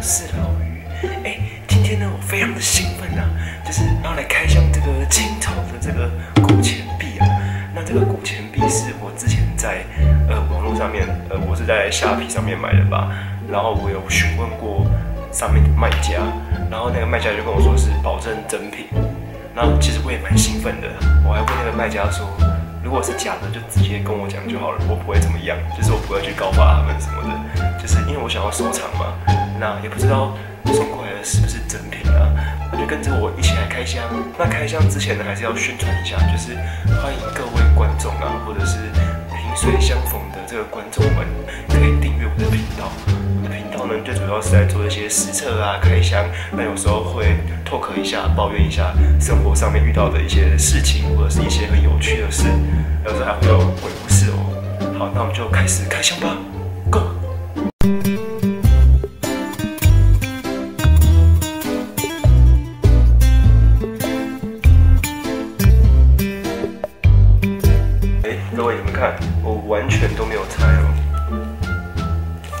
是老于。哎，今天呢，我非常的兴奋啊，就是要来开箱这个清朝的这个古钱币啊。那这个古钱币是我之前在呃网络上面，呃，我是在虾皮上面买的吧。然后我有询问过上面的卖家，然后那个卖家就跟我说是保证真品。那其实我也蛮兴奋的，我还问那个卖家说。如果是假的，就直接跟我讲就好了，我不会怎么样，就是我不会去告发他们什么的，就是因为我想要收藏嘛。那也不知道送过来的是不是真品啊？那就跟着我一起来开箱。那开箱之前呢，还是要宣传一下，就是欢迎各位观众啊，或者是萍水相逢的这个观众们，可以订阅我的频道。我的频道呢最主要是在做一些实测啊、开箱，那有时候会 talk 一下、抱怨一下生活上面遇到的一些事情，或者是一些很有趣的事，有时候还会有鬼故事哦。好，那我们就开始开箱吧，Go！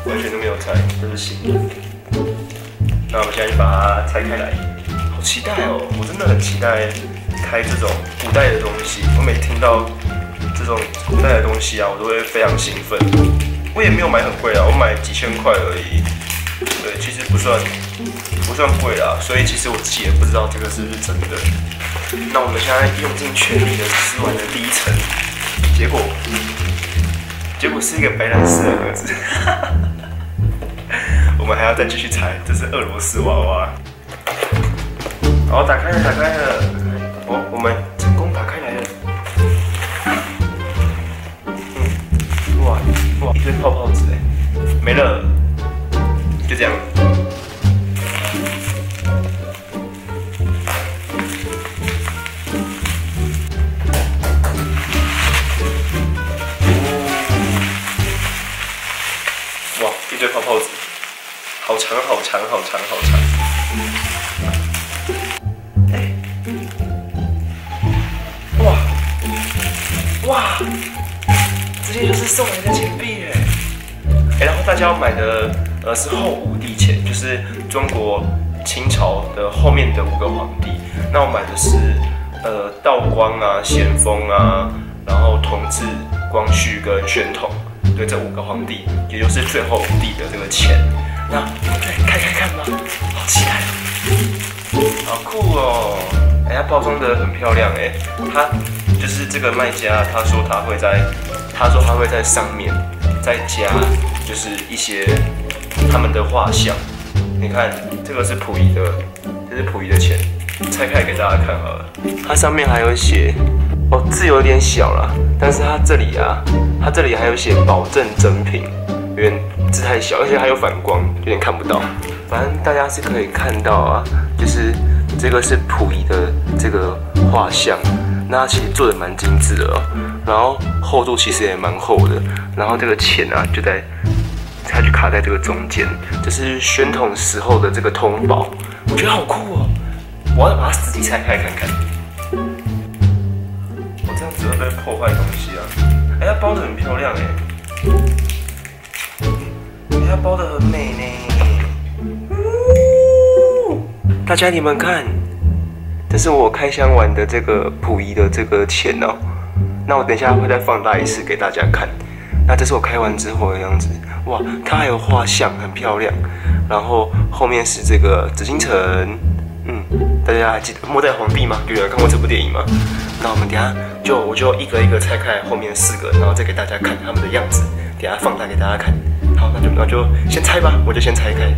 完全都没有拆，这是新的。那我们现在就把它拆开来，好期待哦！我真的很期待开这种古代的东西。我每听到这种古代的东西啊，我都会非常兴奋。我也没有买很贵啊，我买几千块而已。对，其实不算不算贵啦，所以其实我自己也不知道这个是不是真的。那我们现在用尽全力的撕完了第一层，结果结果是一个白蓝色的盒子。我们还要再继续拆，这是俄罗斯娃娃。好，打开了，打开了。哦，我们成功打开来了。嗯，哇哇，一堆泡泡纸哎，没了，就这样。哇，一堆泡泡纸。好长，好长，好长，好长。哎，哇哇，直接就是送来的钱币哎！哎，然后大家要买的呃是后五帝钱，就是中国清朝的后面的五个皇帝。那我买的是呃道光啊、咸丰啊，然后同治、光绪跟宣统，对这五个皇帝，也就是最后五帝的这个钱。那对，开开看吧，好期待哦，好酷哦！哎，它包装的很漂亮哎，它就是这个卖家，他说他会在，他说他会在上面再加，就是一些他们的画像。你看，这个是溥仪的，这是溥仪的钱，拆开给大家看好了。它上面还有写，哦，字有点小了，但是它这里啊，它这里还有写保证真品。因为字太小，而且还有反光，有点看不到。反正大家是可以看到啊，就是这个是溥仪的这个画像，那其实做的蛮精致的哦。然后厚度其实也蛮厚的。然后这个钱啊，就在它就卡在这个中间，这是宣统时候的这个通宝，我觉得好酷哦。我要把它仔细拆开看看。我这样子会不会破坏东西啊？哎，它包的很漂亮哎。它包的很美呢，大家你们看，这是我开箱完的这个溥仪的这个钱哦。那我等一下会再放大一次给大家看。那这是我开完之后的样子，哇，它还有画像，很漂亮。然后后面是这个紫禁城，嗯，大家还记得末代皇帝吗？有人看过这部电影吗？那我们等下就我就一个一个拆开后面四个，然后再给大家看他们的样子，等下放大给大家看。好，那就那就先拆吧，我就先拆开。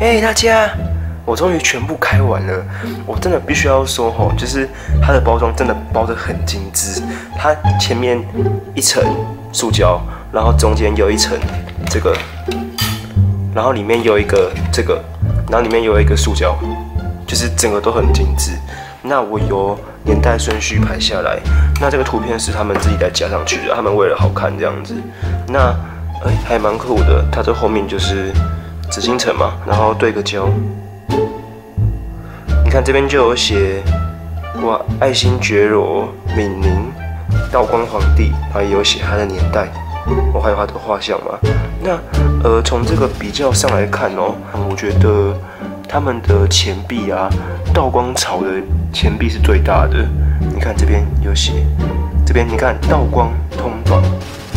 嘿，大家。我终于全部开完了，我真的必须要说吼，就是它的包装真的包得很精致，它前面一层塑胶，然后中间有一层这个，然后里面有一个这个，然后里面有一个塑胶，就是整个都很精致。那我由年代顺序排下来，那这个图片是他们自己再加上去的，他们为了好看这样子。那哎，还蛮酷的。它这后面就是紫禁城嘛，然后对个焦。你看这边就有写，哇，爱新觉罗敏宁道光皇帝，然后也有写他的年代，我还有他的画像嘛。那呃，从这个比较上来看哦，我觉得他们的钱币啊，道光朝的钱币是最大的。你看这边有写，这边你看道光通宝，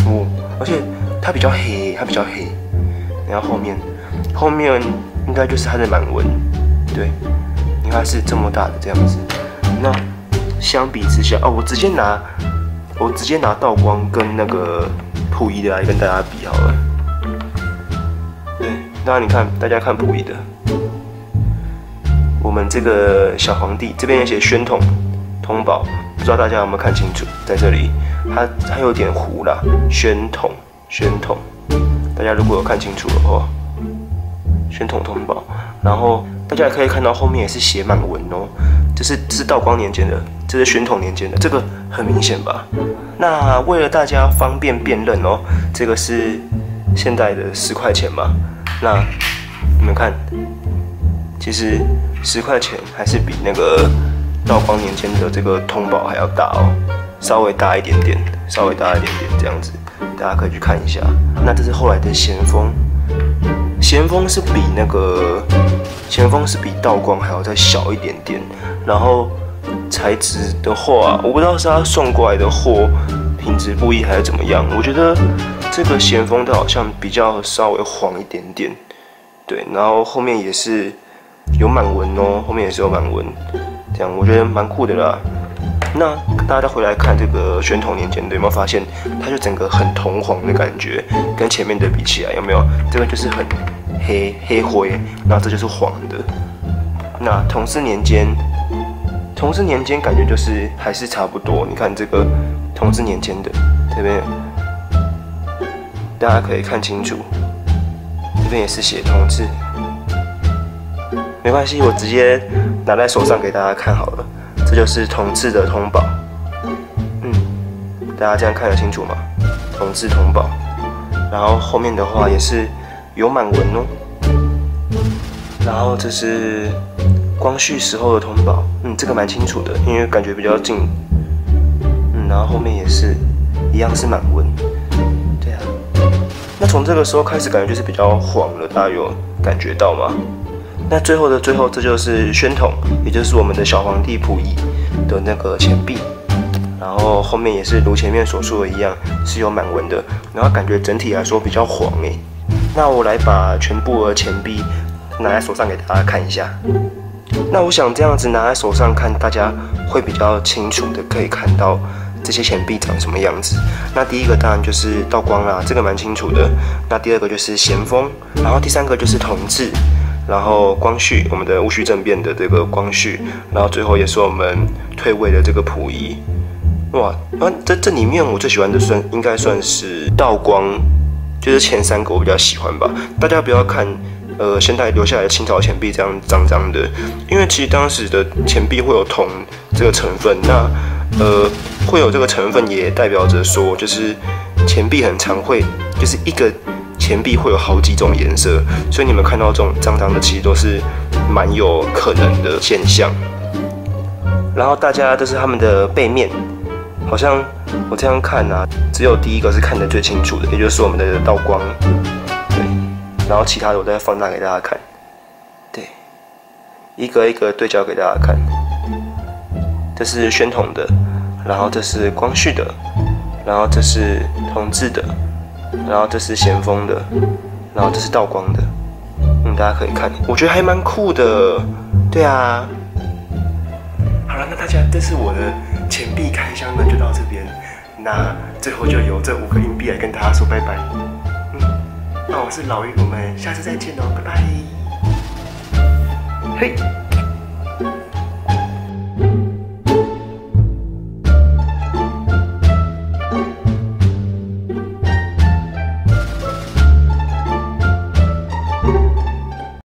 哦，而且它比较黑，它比较黑。然后后面，后面应该就是它的满文，对，应该是这么大的这样子。那相比之下，哦，我直接拿，我直接拿道光跟那个溥仪的来跟大家比好了。对，那你看，大家看溥仪的，我们这个小皇帝这边也写宣统。通宝，不知道大家有没有看清楚？在这里，它它有点糊了。宣统，宣统，大家如果有看清楚的话，宣统通宝。然后大家也可以看到后面也是写满文哦，这是是道光年间的，这是宣统年间的，这个很明显吧？那为了大家方便辨认哦，这个是现代的十块钱嘛？那你们看，其实十块钱还是比那个。道光年间的这个通宝还要大哦，稍微大一点点，稍微大一点点这样子，大家可以去看一下。那这是后来的咸丰，咸丰是比那个咸丰是比道光还要再小一点点。然后材质的话，我不知道是他送过来的货品质不一还是怎么样。我觉得这个咸丰的好像比较稍微黄一点点，对。然后后面也是有满纹哦，后面也是有满纹。这样我觉得蛮酷的啦。那大家再回来看这个宣统年间的，有没有发现它就整个很铜黄的感觉，跟前面的比起来有没有？这个就是很黑黑灰，那这就是黄的。那同治年间，同治年间感觉就是还是差不多。你看这个同治年间的这边，大家可以看清楚，这边也是写同治。没关系，我直接拿在手上给大家看好了。这就是同治的通宝，嗯，大家这样看得清楚吗？同治通宝，然后后面的话也是有满文哦。然后这是光绪时候的通宝，嗯，这个蛮清楚的，因为感觉比较近。嗯，然后后面也是一样是满文，对啊。那从这个时候开始，感觉就是比较黄了，大家有感觉到吗？那最后的最后，这就是宣统，也就是我们的小皇帝溥仪的那个钱币，然后后面也是如前面所说的一样，是有满文的，然后感觉整体来说比较黄诶。那我来把全部的钱币拿在手上给大家看一下。那我想这样子拿在手上看，大家会比较清楚的可以看到这些钱币长什么样子。那第一个当然就是道光啦，这个蛮清楚的。那第二个就是咸丰，然后第三个就是同治。然后光绪，我们的戊戌政变的这个光绪，然后最后也是我们退位的这个溥仪，哇，那这这里面我最喜欢的算应该算是道光，就是前三个我比较喜欢吧。大家不要看，呃，现代留下来的清朝钱币这样脏脏的，因为其实当时的钱币会有铜这个成分，那呃会有这个成分也代表着说，就是钱币很常会就是一个。钱币会有好几种颜色，所以你们看到这种脏脏的，其实都是蛮有可能的现象。然后大家都是他们的背面，好像我这样看啊，只有第一个是看得最清楚的，也就是我们的道光。对，然后其他的我再放大给大家看。对，一个一个对焦给大家看。这是宣统的，然后这是光绪的，然后这是同治的。然后这是咸丰的，然后这是道光的，嗯，大家可以看，我觉得还蛮酷的，对啊。好了，那大家这是我的钱币开箱呢，就到这边。那最后就由这五个硬币来跟大家说拜拜。嗯，那我是老于，我们下次再见哦，拜拜。嘿。